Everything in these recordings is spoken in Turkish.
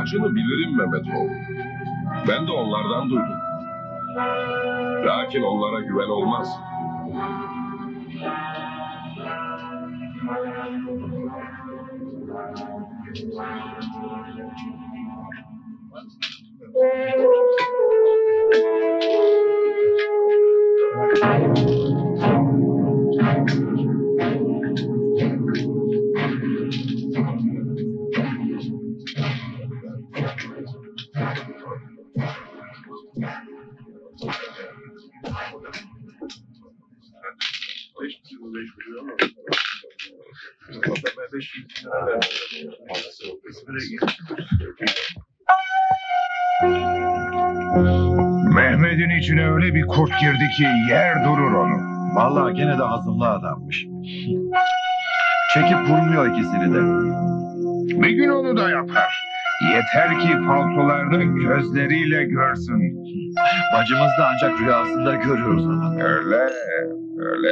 Acını bilirim Mehmetoğlu. Ben de onlardan duydum. Lakin onlara güven olmaz. Mehmet'in içine öyle bir kurt girdi ki yer durur onu. Vallahi gene de azımlı adammış. Çekip vurmuyor ikisini de. Bir gün onu da yapar. Yeter ki falsolarda gözleriyle görsün. Bacımız da ancak rüyasında görüyoruz ama. Öyle, öyle.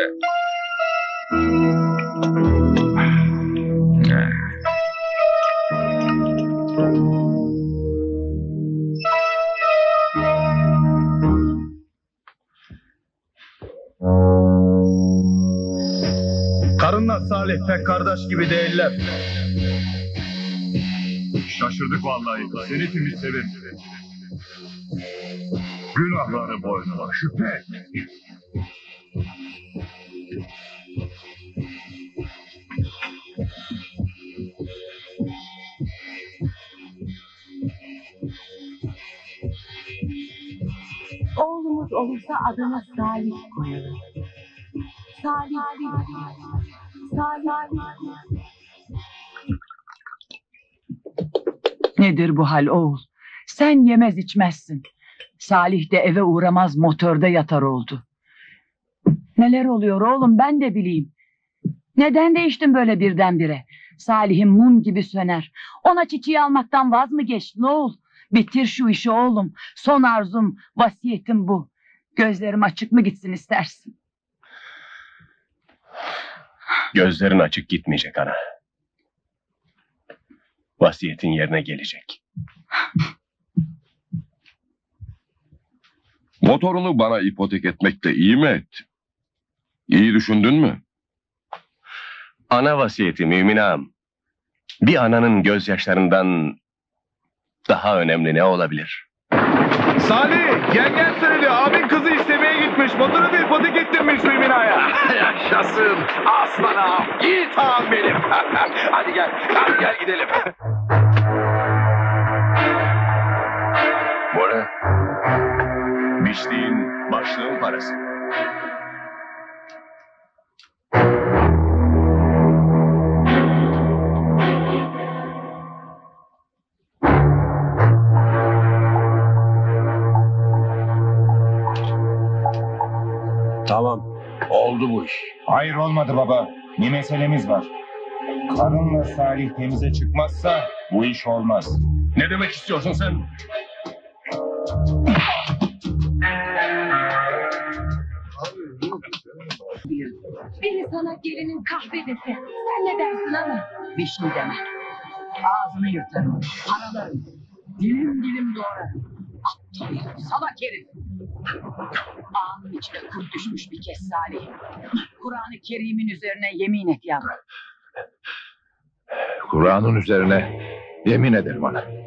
Salih pek kardeş gibi değiller. Şaşırdık vallahi. Seni kimi sever? Günahları boynuna şüphe etme. Oğlumuz olursa adını Salih koyalım. Salih. Salih. Nedir bu hal oğul? Sen yemez içmezsin. Salih de eve uğramaz motorda yatar oldu. Neler oluyor oğlum ben de bileyim. Neden değiştin böyle birdenbire? Salih'in mum gibi söner. Ona çiçeği almaktan vaz mı geçtin oğul? Bitir şu işi oğlum. Son arzum, vasiyetim bu. Gözlerim açık mı gitsin istersin? Gözlerin açık gitmeyecek ana. Vasiyetin yerine gelecek. Motorunu bana ipotek etmekle iyi mi ettin? İyi düşündün mü? Ana vasiyeti mümin ağam. Bir ananın gözyaşlarından daha önemli ne olabilir? Salih, yengen söyledi. Abin kızı istemeye gitmiş. Motoru bir ipotek. Yaşasın. Aslan ağam. Yiğit ağam benim. hadi gel. Hadi gel gidelim. Bu ne? Biçtiğin başlığın parası. Tamam. Oldu bu iş. Hayır olmadı baba. Bir meselemiz var. Karınla Salih temize çıkmazsa bu iş olmaz. Ne demek istiyorsun sen? Biri sana gelinin kahve dese sen ne dersin ama? Bir şey deme. Ağzını yırtarım, paralarım. Dilim dilim doğrarım. Aptal salak herif. Ağanın içine kurt düşmüş bir kez Salih. Kur'an-ı Kerim'in üzerine yemin et yavrum. Kur'an'ın üzerine yemin ederim ana.